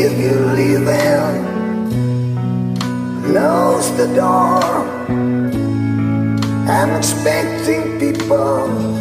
if you leave him Close the door. I'm expecting people.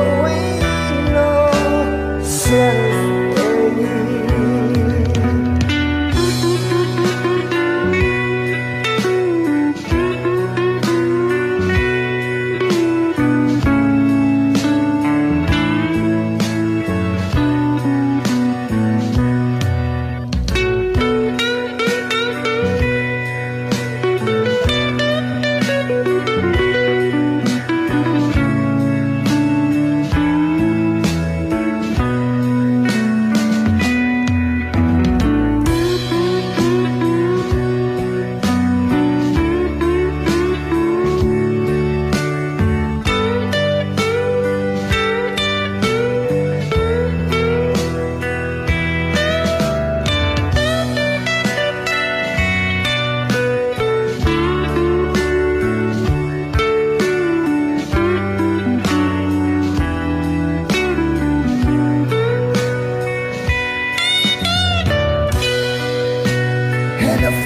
away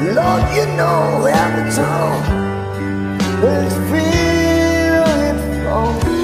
Lord, you know every tone is feeling from